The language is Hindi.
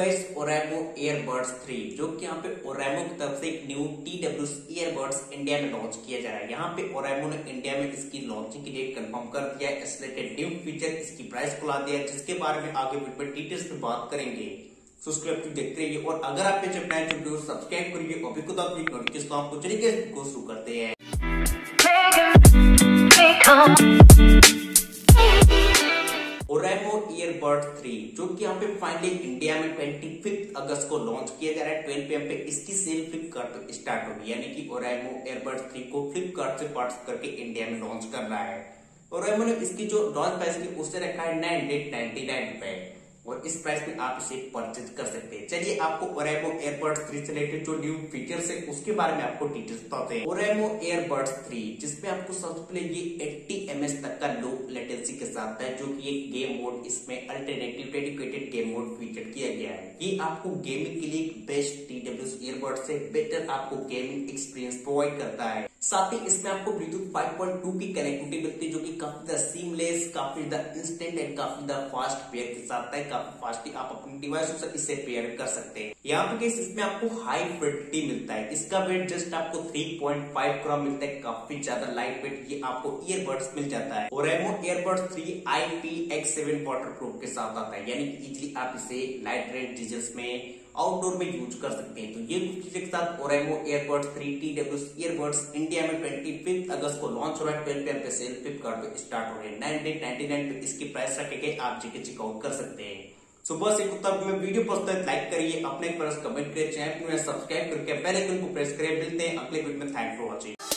गाइस ओरेमो ईयरबड्स 3 जो कि यहाँ पे ओरेमो की तरफ़ से एक new T W earbuds India में लॉन्च किया जा रहा है। यहाँ पे ओरेमो ने इंडिया में इसकी लॉन्चिंग की डेट कंफर्म कर दिया है रिलेटेड न्यू फीचर इसकी प्राइस खुला दिया है, जिसके बारे में आगे वीडियो में डिटेल्स में बात करेंगे। सब्सक्राइब देखते रहिए और अगर आप पेज अपना वीडियो सब्सक्राइब करिए और भी खुद अपनी नोटिफिकेशन आपको चलिए को शुरू करते हैं। ओरेमो ईयरबड 3 जो कि यहाँ पे फाइनली इंडिया में 25 अगस्त को लॉन्च किया जा रहा है 12 पीएम पे इसकी सेल फ्लिपकार्ट पे स्टार्ट होगी। यानी कि ओरेमो ईयरबड 3 को फ्लिपकार्ट से पार्ट करके इंडिया में लॉन्च कर रहा है। और इसकी जो लॉन्च प्राइस की उससे रखा है नाइन हंड्रेड नाइनटी नाइन रुपए। और इस प्राइस में आप इसे परचेज कर सकते हैं। चलिए आपको ओरेमो एयरबड्स 3 से रिलेटेड जो न्यू फीचर्स है, उसके बारे में आपको डिटेल्स बताते हैं। ओरेमो एयरबड्स 3 जिसमें आपको सबसे पहले ये 80 एमएस तक का लो लेटेंसी के साथ है, जो कि एक गेम मोड इसमें alternative dedicated game mode feature किया गया है। ये आपको गेमिंग के लिए बेस्ट टी डब्ल्यू ईयरबड से बेटर आपको गेमिंग एक्सपीरियंस प्रोवाइड करता है। साथ ही इसमें आपको ब्लूटूथ 5.2 की कनेक्टिविटी मिलती है, जो कि काफ़ी ज़्यादा सीमलेस काफ़ी ज़्यादा इंस्टेंट एंड काफ़ी ज़्यादा फास्ट पेयर के साथ है। काफ़ी फास्ट आप अपने डिवाइस से इससे पेयर कर सकते हैं। यहाँ पे इसमें आपको हाई फिडिलिटी मिलता है। इसका वेट जस्ट आपको 3.5 ग्राम मिलता है, काफ़ी ज़्यादा लाइट वेट ये आपको ईयरबड्स मिल जाता है। और रेमो earbuds three I P X seven waterproof के साथ आता है, यानी कि इजिली आप इसे लाइट रेट डिजल्स में आउटडोर में यूज़ कर सकते हैं। तो ये फीचर के साथ Oraimo airbuds three T W earbuds India में ट्वेंटी फिफ्थ अगस्त को लॉन्च हो रहा है ट्वेल्व पे सेल फ्लिपकार्ट पे स्टार्ट हो रहे हैं। नाइन हंड्रेड नाइनटी नाइन पे इसकी प्राइस रखे गए आप जाके चेकआउट कर सकते हैं। सुबह से उत्तर में वीडियो पसंद है लाइक करिए, अपने पर कमेंट करिए चैनल को सब्सक्राइब करके बेल आइकन को प्रेस करिए, मिलते हैं अगले वीडियो में. Thank for watching